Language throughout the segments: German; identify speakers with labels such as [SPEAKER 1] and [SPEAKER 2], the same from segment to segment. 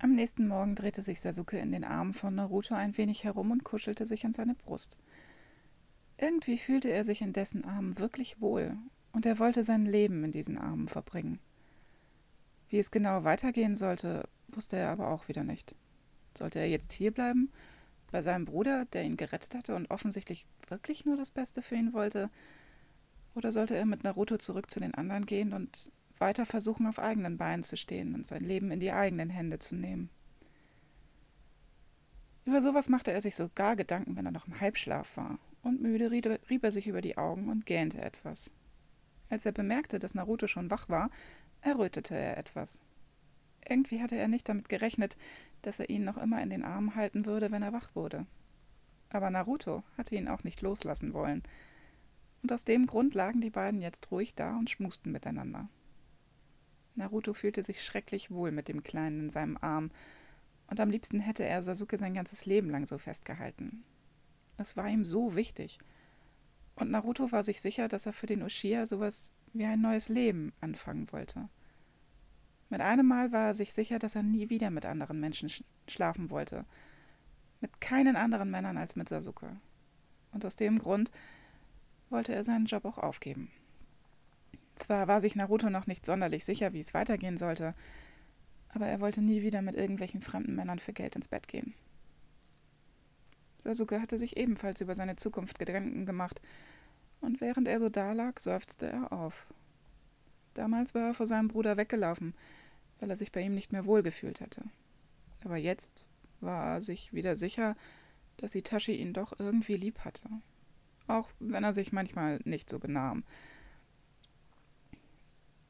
[SPEAKER 1] Am nächsten Morgen drehte sich Sasuke in den Armen von Naruto ein wenig herum und kuschelte sich an seine Brust. Irgendwie fühlte er sich in dessen Armen wirklich wohl, und er wollte sein Leben in diesen Armen verbringen. Wie es genau weitergehen sollte, wusste er aber auch wieder nicht. Sollte er jetzt hierbleiben, bei seinem Bruder, der ihn gerettet hatte und offensichtlich wirklich nur das Beste für ihn wollte, oder sollte er mit Naruto zurück zu den anderen gehen und weiter versuchen, auf eigenen Beinen zu stehen und sein Leben in die eigenen Hände zu nehmen? Über sowas machte er sich sogar Gedanken, wenn er noch im Halbschlaf war, und müde rieb er sich über die Augen und gähnte etwas. Als er bemerkte, dass Naruto schon wach war, errötete er etwas. Irgendwie hatte er nicht damit gerechnet, dass er ihn noch immer in den Armen halten würde, wenn er wach wurde. Aber Naruto hatte ihn auch nicht loslassen wollen, und aus dem Grund lagen die beiden jetzt ruhig da und schmusten miteinander. Naruto fühlte sich schrecklich wohl mit dem Kleinen in seinem Arm, und am liebsten hätte er Sasuke sein ganzes Leben lang so festgehalten. Es war ihm so wichtig. Und Naruto war sich sicher, dass er für den Uchiha sowas wie ein neues Leben anfangen wollte. Mit einem Mal war er sich sicher, dass er nie wieder mit anderen Menschen sch schlafen wollte. Mit keinen anderen Männern als mit Sasuke. Und aus dem Grund wollte er seinen Job auch aufgeben. Zwar war sich Naruto noch nicht sonderlich sicher, wie es weitergehen sollte, aber er wollte nie wieder mit irgendwelchen fremden Männern für Geld ins Bett gehen. Sasuke hatte sich ebenfalls über seine Zukunft Gedanken gemacht, und während er so dalag, seufzte er auf. Damals war er vor seinem Bruder weggelaufen, weil er sich bei ihm nicht mehr wohlgefühlt hatte. Aber jetzt war er sich wieder sicher, dass Itachi ihn doch irgendwie lieb hatte auch wenn er sich manchmal nicht so benahm.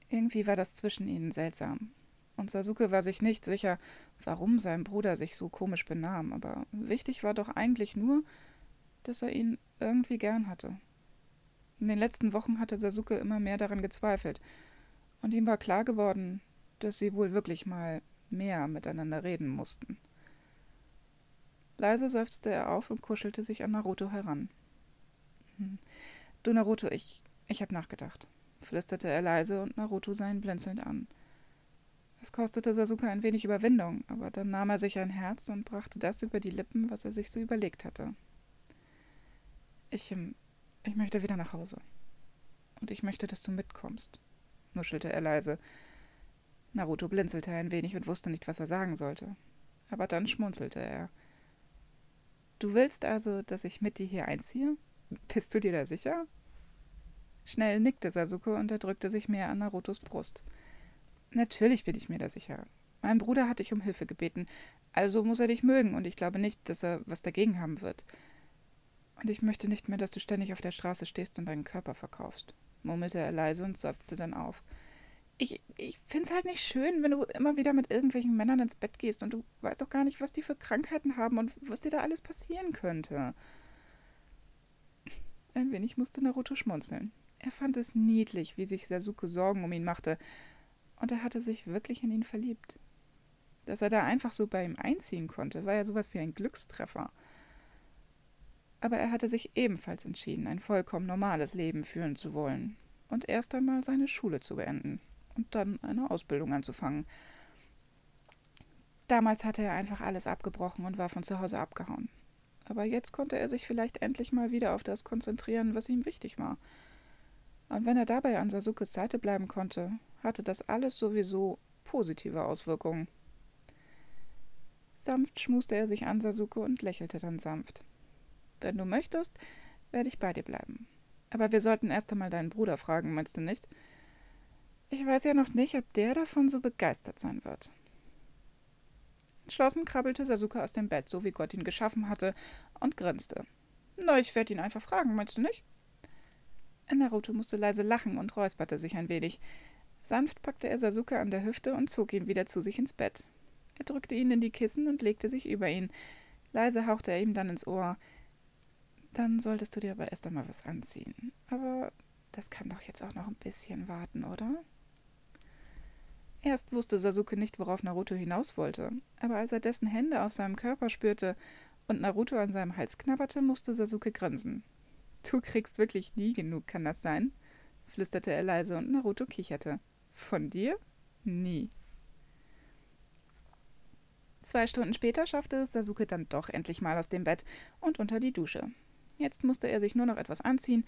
[SPEAKER 1] Irgendwie war das zwischen ihnen seltsam. Und Sasuke war sich nicht sicher, warum sein Bruder sich so komisch benahm, aber wichtig war doch eigentlich nur, dass er ihn irgendwie gern hatte. In den letzten Wochen hatte Sasuke immer mehr daran gezweifelt, und ihm war klar geworden, dass sie wohl wirklich mal mehr miteinander reden mussten. Leise seufzte er auf und kuschelte sich an Naruto heran. Hm. Du, Naruto, ich, ich hab nachgedacht, flüsterte er leise und Naruto sah ihn blinzelnd an. Es kostete Sasuke ein wenig Überwindung, aber dann nahm er sich ein Herz und brachte das über die Lippen, was er sich so überlegt hatte. Ich, ähm, ich möchte wieder nach Hause. Und ich möchte, dass du mitkommst, nuschelte er leise. Naruto blinzelte ein wenig und wusste nicht, was er sagen sollte. Aber dann schmunzelte er. Du willst also, dass ich mit dir hier einziehe? Bist du dir da sicher? Schnell nickte Sasuke und er drückte sich mehr an Narutos Brust. Natürlich bin ich mir da sicher. Mein Bruder hat dich um Hilfe gebeten, also muss er dich mögen, und ich glaube nicht, dass er was dagegen haben wird. Und ich möchte nicht mehr, dass du ständig auf der Straße stehst und deinen Körper verkaufst, murmelte er leise und seufzte dann auf. Ich, ich find's halt nicht schön, wenn du immer wieder mit irgendwelchen Männern ins Bett gehst und du weißt doch gar nicht, was die für Krankheiten haben und was dir da alles passieren könnte. Ein wenig musste Naruto schmunzeln. Er fand es niedlich, wie sich Sasuke Sorgen um ihn machte, und er hatte sich wirklich in ihn verliebt. Dass er da einfach so bei ihm einziehen konnte, war ja sowas wie ein Glückstreffer. Aber er hatte sich ebenfalls entschieden, ein vollkommen normales Leben führen zu wollen und erst einmal seine Schule zu beenden und dann eine Ausbildung anzufangen. Damals hatte er einfach alles abgebrochen und war von zu Hause abgehauen aber jetzt konnte er sich vielleicht endlich mal wieder auf das konzentrieren, was ihm wichtig war. Und wenn er dabei an Sasukes Seite bleiben konnte, hatte das alles sowieso positive Auswirkungen. Sanft schmuste er sich an Sasuke und lächelte dann sanft. Wenn du möchtest, werde ich bei dir bleiben. Aber wir sollten erst einmal deinen Bruder fragen, meinst du nicht? Ich weiß ja noch nicht, ob der davon so begeistert sein wird. Entschlossen krabbelte Sasuke aus dem Bett, so wie Gott ihn geschaffen hatte, und grinste. Na, ich werde ihn einfach fragen, meinst du nicht? Naruto musste leise lachen und räusperte sich ein wenig. Sanft packte er Sasuke an der Hüfte und zog ihn wieder zu sich ins Bett. Er drückte ihn in die Kissen und legte sich über ihn. Leise hauchte er ihm dann ins Ohr. Dann solltest du dir aber erst einmal was anziehen. Aber das kann doch jetzt auch noch ein bisschen warten, oder? Erst wusste Sasuke nicht, worauf Naruto hinaus wollte, aber als er dessen Hände auf seinem Körper spürte und Naruto an seinem Hals knabberte, musste Sasuke grinsen. Du kriegst wirklich nie genug, kann das sein? flüsterte er leise und Naruto kicherte. Von dir? Nie. Zwei Stunden später schaffte es Sasuke dann doch endlich mal aus dem Bett und unter die Dusche. Jetzt musste er sich nur noch etwas anziehen,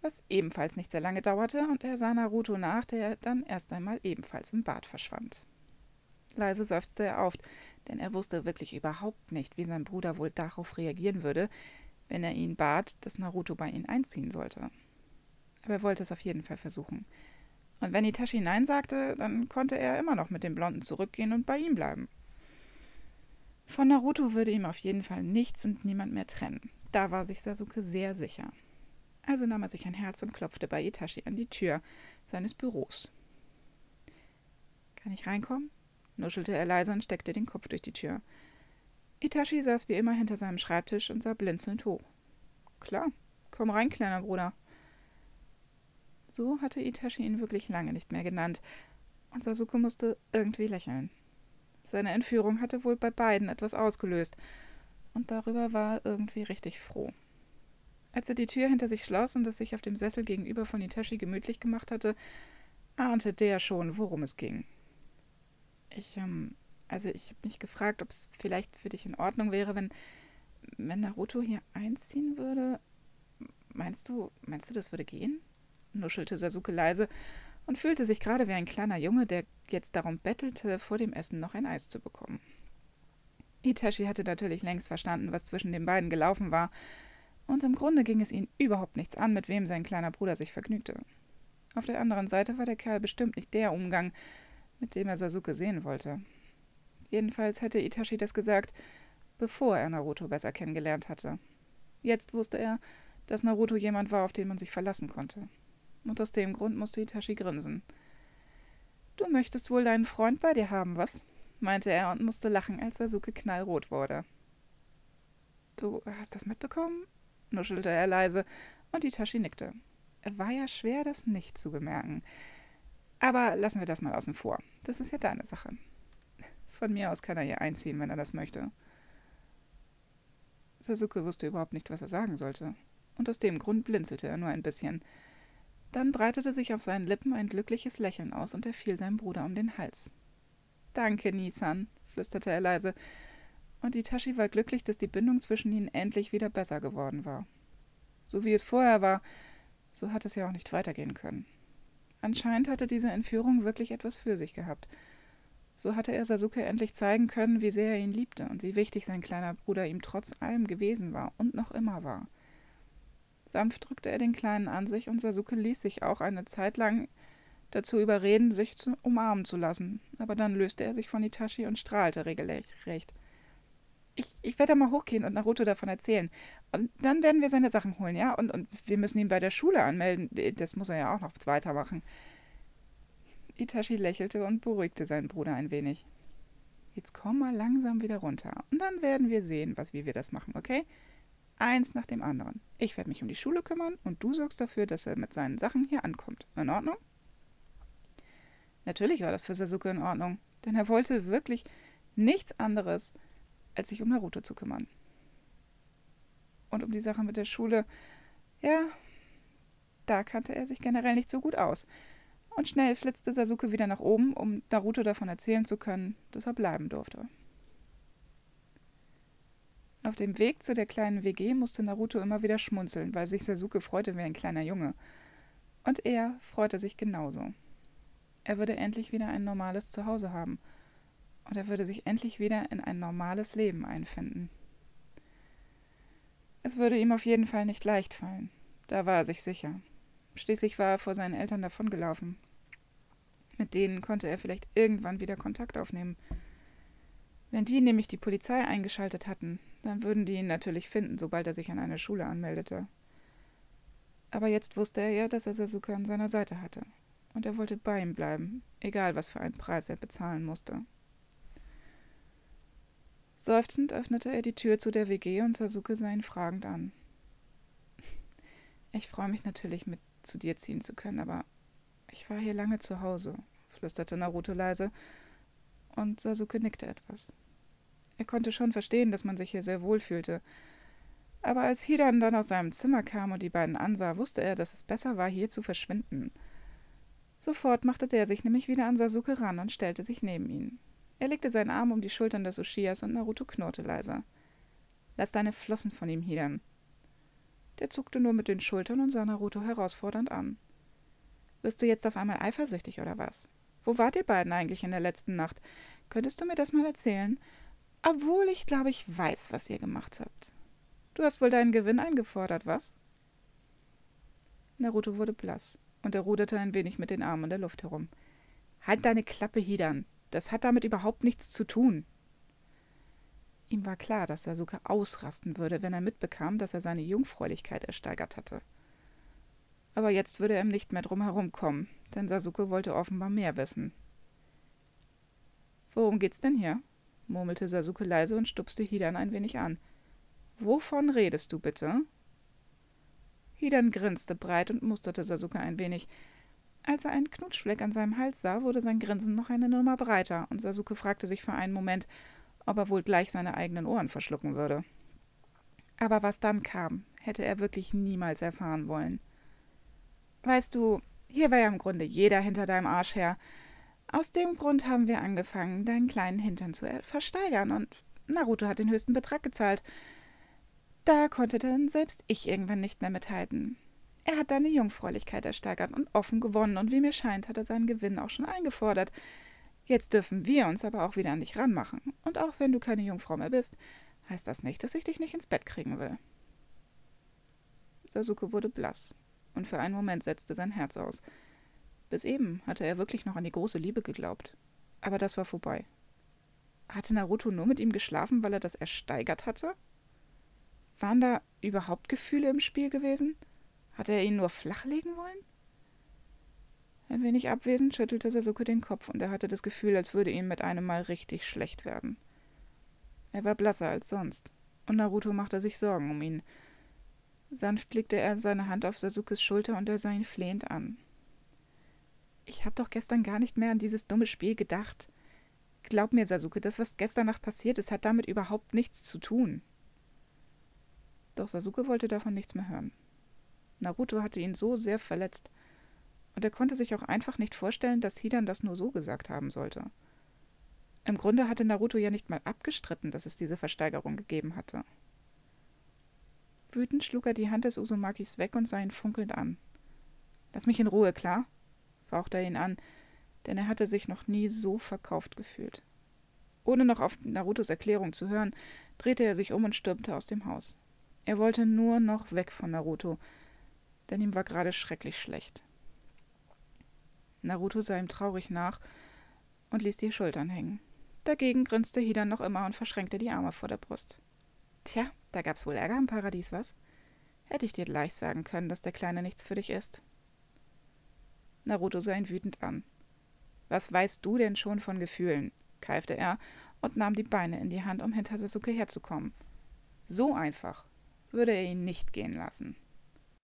[SPEAKER 1] was ebenfalls nicht sehr lange dauerte, und er sah Naruto nach, der dann erst einmal ebenfalls im Bad verschwand. Leise seufzte er auf, denn er wusste wirklich überhaupt nicht, wie sein Bruder wohl darauf reagieren würde, wenn er ihn bat, dass Naruto bei ihm einziehen sollte. Aber er wollte es auf jeden Fall versuchen. Und wenn Itachi Nein sagte, dann konnte er immer noch mit dem Blonden zurückgehen und bei ihm bleiben. Von Naruto würde ihm auf jeden Fall nichts und niemand mehr trennen. Da war sich Sasuke sehr sicher. Also nahm er sich ein Herz und klopfte bei Itachi an die Tür seines Büros. Kann ich reinkommen? nuschelte er leise und steckte den Kopf durch die Tür. Itachi saß wie immer hinter seinem Schreibtisch und sah blinzelnd hoch. Klar, komm rein, kleiner Bruder. So hatte Itachi ihn wirklich lange nicht mehr genannt, und Sasuke musste irgendwie lächeln. Seine Entführung hatte wohl bei beiden etwas ausgelöst, und darüber war er irgendwie richtig froh. Als er die Tür hinter sich schloss und es sich auf dem Sessel gegenüber von Itachi gemütlich gemacht hatte, ahnte der schon, worum es ging. Ich, ähm, also ich habe mich gefragt, ob es vielleicht für dich in Ordnung wäre, wenn, wenn Naruto hier einziehen würde. Meinst du, meinst du, das würde gehen? nuschelte Sasuke leise und fühlte sich gerade wie ein kleiner Junge, der jetzt darum bettelte, vor dem Essen noch ein Eis zu bekommen. Itachi hatte natürlich längst verstanden, was zwischen den beiden gelaufen war, und im Grunde ging es ihn überhaupt nichts an, mit wem sein kleiner Bruder sich vergnügte. Auf der anderen Seite war der Kerl bestimmt nicht der Umgang, mit dem er Sasuke sehen wollte. Jedenfalls hätte Itachi das gesagt, bevor er Naruto besser kennengelernt hatte. Jetzt wusste er, dass Naruto jemand war, auf den man sich verlassen konnte. Und aus dem Grund musste Itachi grinsen. Du möchtest wohl deinen Freund bei dir haben, was? meinte er und musste lachen, als Sasuke knallrot wurde. Du hast das mitbekommen? nuschelte er leise, und Itachi nickte. War ja schwer, das nicht zu bemerken. Aber lassen wir das mal außen vor. Das ist ja deine Sache. Von mir aus kann er hier einziehen, wenn er das möchte. Sasuke wusste überhaupt nicht, was er sagen sollte. Und aus dem Grund blinzelte er nur ein bisschen. Dann breitete sich auf seinen Lippen ein glückliches Lächeln aus und er fiel seinem Bruder um den Hals. Danke, Nisan, flüsterte er leise, und Itachi war glücklich, dass die Bindung zwischen ihnen endlich wieder besser geworden war. So wie es vorher war, so hat es ja auch nicht weitergehen können. Anscheinend hatte diese Entführung wirklich etwas für sich gehabt. So hatte er Sasuke endlich zeigen können, wie sehr er ihn liebte und wie wichtig sein kleiner Bruder ihm trotz allem gewesen war und noch immer war. Sanft drückte er den Kleinen an sich und Sasuke ließ sich auch eine Zeit lang dazu überreden, sich zu umarmen zu lassen, aber dann löste er sich von Itachi und strahlte regelrecht. Ich, ich werde mal hochgehen und Naruto davon erzählen. Und dann werden wir seine Sachen holen, ja? Und, und wir müssen ihn bei der Schule anmelden. Das muss er ja auch noch weitermachen. Itachi lächelte und beruhigte seinen Bruder ein wenig. Jetzt komm mal langsam wieder runter. Und dann werden wir sehen, was, wie wir das machen, okay? Eins nach dem anderen. Ich werde mich um die Schule kümmern und du sorgst dafür, dass er mit seinen Sachen hier ankommt. In Ordnung? Natürlich war das für Sasuke in Ordnung, denn er wollte wirklich nichts anderes, als sich um Naruto zu kümmern. Und um die Sache mit der Schule, ja, da kannte er sich generell nicht so gut aus. Und schnell flitzte Sasuke wieder nach oben, um Naruto davon erzählen zu können, dass er bleiben durfte. Auf dem Weg zu der kleinen WG musste Naruto immer wieder schmunzeln, weil sich Sasuke freute wie ein kleiner Junge. Und er freute sich genauso. Er würde endlich wieder ein normales Zuhause haben. Und er würde sich endlich wieder in ein normales Leben einfinden. Es würde ihm auf jeden Fall nicht leicht fallen. Da war er sich sicher. Schließlich war er vor seinen Eltern davongelaufen. Mit denen konnte er vielleicht irgendwann wieder Kontakt aufnehmen. Wenn die nämlich die Polizei eingeschaltet hatten, dann würden die ihn natürlich finden, sobald er sich an eine Schule anmeldete. Aber jetzt wusste er ja, dass er Sasuke an seiner Seite hatte und er wollte bei ihm bleiben, egal was für einen Preis er bezahlen musste. Seufzend öffnete er die Tür zu der WG und Sasuke sah ihn fragend an. Ich freue mich natürlich, mit zu dir ziehen zu können, aber ich war hier lange zu Hause, flüsterte Naruto leise, und Sasuke nickte etwas. Er konnte schon verstehen, dass man sich hier sehr wohl fühlte, aber als Hidan dann aus seinem Zimmer kam und die beiden ansah, wusste er, dass es besser war, hier zu verschwinden. Sofort machte der sich nämlich wieder an Sasuke ran und stellte sich neben ihn. Er legte seinen Arm um die Schultern des Ushias und Naruto knurrte leise. Lass deine Flossen von ihm hidern. Der zuckte nur mit den Schultern und sah Naruto herausfordernd an. Wirst du jetzt auf einmal eifersüchtig oder was? Wo wart ihr beiden eigentlich in der letzten Nacht? Könntest du mir das mal erzählen? Obwohl ich glaube, ich weiß, was ihr gemacht habt. Du hast wohl deinen Gewinn eingefordert, was? Naruto wurde blass und er ruderte ein wenig mit den Armen in der Luft herum. Halt deine Klappe, Hidan. Das hat damit überhaupt nichts zu tun. Ihm war klar, dass Sasuke ausrasten würde, wenn er mitbekam, dass er seine Jungfräulichkeit ersteigert hatte. Aber jetzt würde er nicht mehr drum herumkommen, denn Sasuke wollte offenbar mehr wissen. Worum geht's denn hier? murmelte Sasuke leise und stupste Hidan ein wenig an. Wovon redest du bitte? Hidan grinste breit und musterte Sasuke ein wenig. Als er einen Knutschfleck an seinem Hals sah, wurde sein Grinsen noch eine Nummer breiter, und Sasuke fragte sich für einen Moment, ob er wohl gleich seine eigenen Ohren verschlucken würde. Aber was dann kam, hätte er wirklich niemals erfahren wollen. Weißt du, hier war ja im Grunde jeder hinter deinem Arsch her. Aus dem Grund haben wir angefangen, deinen kleinen Hintern zu versteigern, und Naruto hat den höchsten Betrag gezahlt. Da konnte dann selbst ich irgendwann nicht mehr mithalten. Er hat deine Jungfräulichkeit ersteigert und offen gewonnen, und wie mir scheint, hat er seinen Gewinn auch schon eingefordert. Jetzt dürfen wir uns aber auch wieder an dich ranmachen. Und auch wenn du keine Jungfrau mehr bist, heißt das nicht, dass ich dich nicht ins Bett kriegen will. Sasuke wurde blass, und für einen Moment setzte sein Herz aus. Bis eben hatte er wirklich noch an die große Liebe geglaubt. Aber das war vorbei. Hatte Naruto nur mit ihm geschlafen, weil er das ersteigert hatte? Waren da überhaupt Gefühle im Spiel gewesen? Hatte er ihn nur flachlegen wollen? Ein wenig abwesend schüttelte Sasuke den Kopf und er hatte das Gefühl, als würde ihm mit einem Mal richtig schlecht werden. Er war blasser als sonst, und Naruto machte sich Sorgen um ihn. Sanft legte er seine Hand auf Sasukes Schulter und er sah ihn flehend an. Ich hab doch gestern gar nicht mehr an dieses dumme Spiel gedacht. Glaub mir, Sasuke, das, was gestern Nacht passiert ist, hat damit überhaupt nichts zu tun. Doch Sasuke wollte davon nichts mehr hören. Naruto hatte ihn so sehr verletzt, und er konnte sich auch einfach nicht vorstellen, dass Hidan das nur so gesagt haben sollte. Im Grunde hatte Naruto ja nicht mal abgestritten, dass es diese Versteigerung gegeben hatte. Wütend schlug er die Hand des Usumakis weg und sah ihn funkelnd an. Lass mich in Ruhe, klar? fauchte er ihn an, denn er hatte sich noch nie so verkauft gefühlt. Ohne noch auf Narutos Erklärung zu hören, drehte er sich um und stürmte aus dem Haus. Er wollte nur noch weg von Naruto, denn ihm war gerade schrecklich schlecht. Naruto sah ihm traurig nach und ließ die Schultern hängen. Dagegen grinste Hidan noch immer und verschränkte die Arme vor der Brust. Tja, da gab's wohl Ärger im Paradies, was? Hätte ich dir gleich sagen können, dass der Kleine nichts für dich ist. Naruto sah ihn wütend an. Was weißt du denn schon von Gefühlen? keifte er und nahm die Beine in die Hand, um hinter Sasuke herzukommen. So einfach würde er ihn nicht gehen lassen.